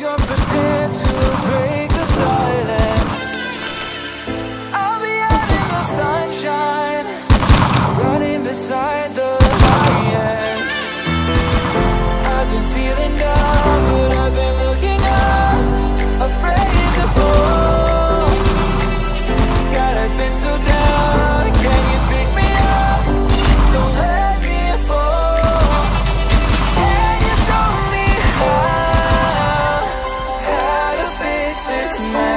your this man.